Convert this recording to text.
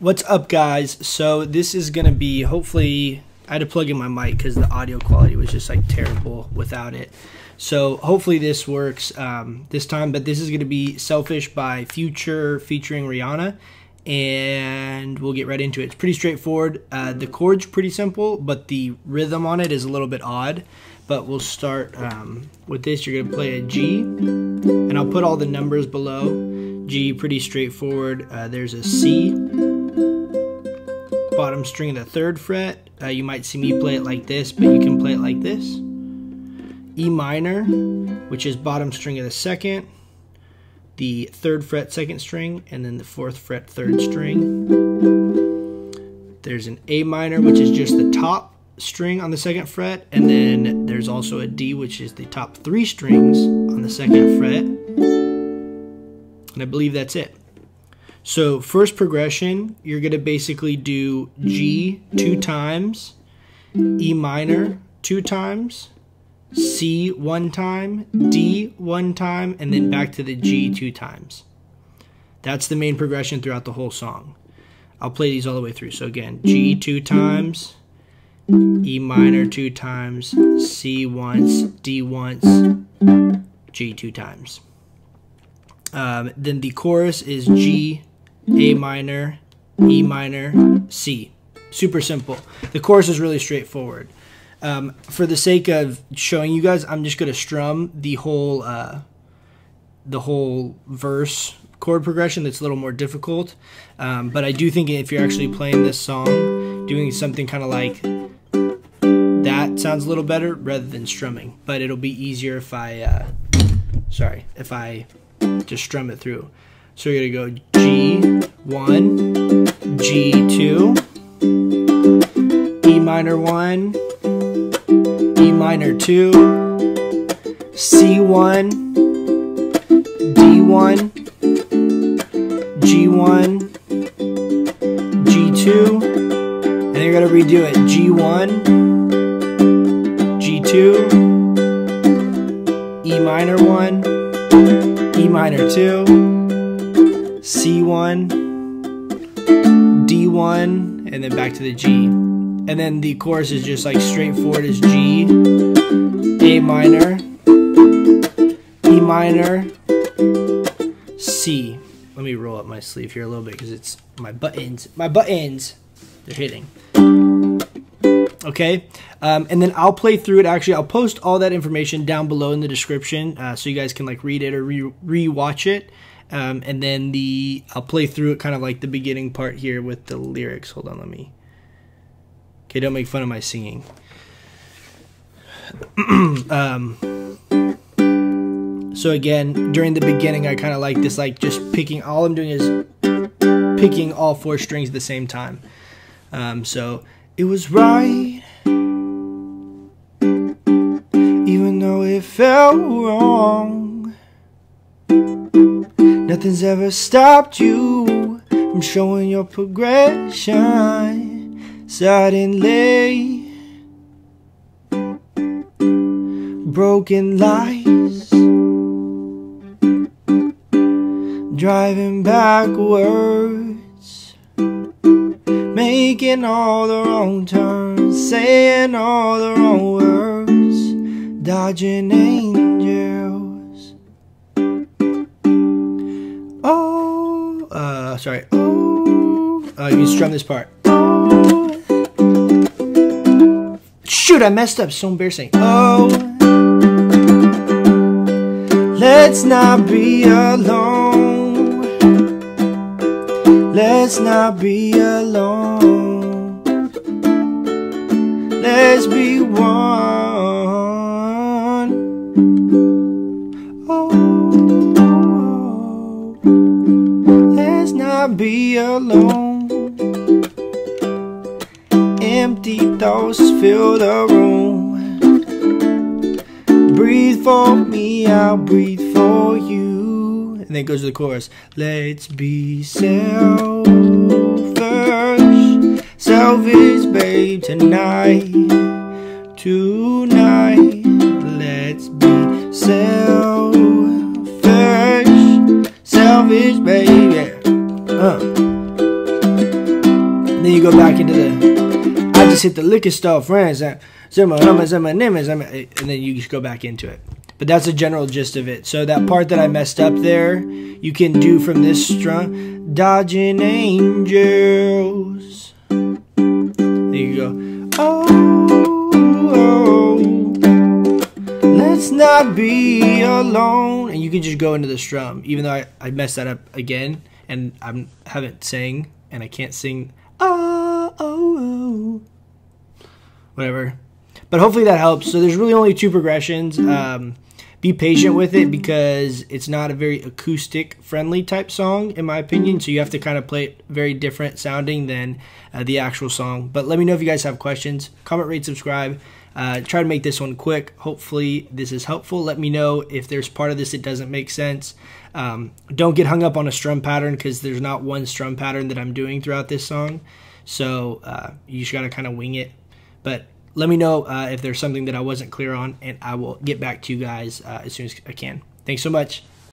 What's up, guys? So this is gonna be hopefully. I had to plug in my mic because the audio quality was just like terrible without it. So hopefully this works um, this time. But this is gonna be "Selfish" by Future featuring Rihanna, and we'll get right into it. It's pretty straightforward. Uh, the chords pretty simple, but the rhythm on it is a little bit odd. But we'll start um, with this. You're gonna play a G, and I'll put all the numbers below. G, pretty straightforward. Uh, there's a C, bottom string of the third fret. Uh, you might see me play it like this, but you can play it like this. E minor, which is bottom string of the second, the third fret second string, and then the fourth fret third string. There's an A minor, which is just the top string on the second fret, and then there's also a D, which is the top three strings on the second fret. And I believe that's it. So first progression, you're going to basically do G two times, E minor two times, C one time, D one time, and then back to the G two times. That's the main progression throughout the whole song. I'll play these all the way through. So again, G two times, E minor two times, C once, D once, G two times. Um, then the chorus is G a minor, E minor, C. Super simple. The chorus is really straightforward. Um, for the sake of showing you guys, I'm just going to strum the whole uh, the whole verse chord progression. That's a little more difficult, um, but I do think if you're actually playing this song, doing something kind of like that sounds a little better rather than strumming. But it'll be easier if I, uh, sorry, if I just strum it through. So you're to go G1, G2, E minor 1, E minor 2, C1, D1, G1, G2, and you're to redo it. G1, G2, E minor 1, E minor 2, C1, D1, and then back to the G. And then the chorus is just like straightforward as G, A minor, E minor, C. Let me roll up my sleeve here a little bit because it's my buttons. My buttons, they're hitting. Okay, um, and then I'll play through it. Actually, I'll post all that information down below in the description uh, so you guys can like read it or re- re-watch it. Um, and then the I'll play through it kind of like the beginning part here with the lyrics. Hold on, let me. Okay, don't make fun of my singing. um, so again, during the beginning, I kind of like this, like just picking. All I'm doing is picking all four strings at the same time. Um, so it was right, even though it felt wrong. Nothing's ever stopped you from showing your progression. Suddenly, broken lies driving backwards, making all the wrong turns, saying all the wrong words, dodging angels. Sorry. Oh, uh, you strum this part. Shoot, I messed up. So embarrassing. Oh, let's not be alone. Let's not be alone. Let's be one. Be alone. Empty thoughts fill the room. Breathe for me, I'll breathe for you. And then goes to the chorus. Let's be selfish, selfish, babe, tonight. Tonight, let's be selfish, selfish, baby. Uh. then you go back into the. I just hit the liquor store, friends. And then you just go back into it. But that's the general gist of it. So that part that I messed up there, you can do from this strum, dodging angels. There you go. Oh, oh, let's not be alone. And you can just go into the strum, even though I, I messed that up again, and I haven't sang, and I can't sing. Oh, oh, oh. Whatever. But hopefully that helps. So there's really only two progressions. Um, be patient with it because it's not a very acoustic friendly type song in my opinion so you have to kind of play it very different sounding than uh, the actual song. But let me know if you guys have questions. Comment rate subscribe. Uh, try to make this one quick. Hopefully this is helpful. Let me know if there's part of this that doesn't make sense. Um, don't get hung up on a strum pattern because there's not one strum pattern that i'm doing throughout this song. So uh, you just got to kind of wing it. But let me know uh, if there's something that I wasn't clear on, and I will get back to you guys uh, as soon as I can. Thanks so much.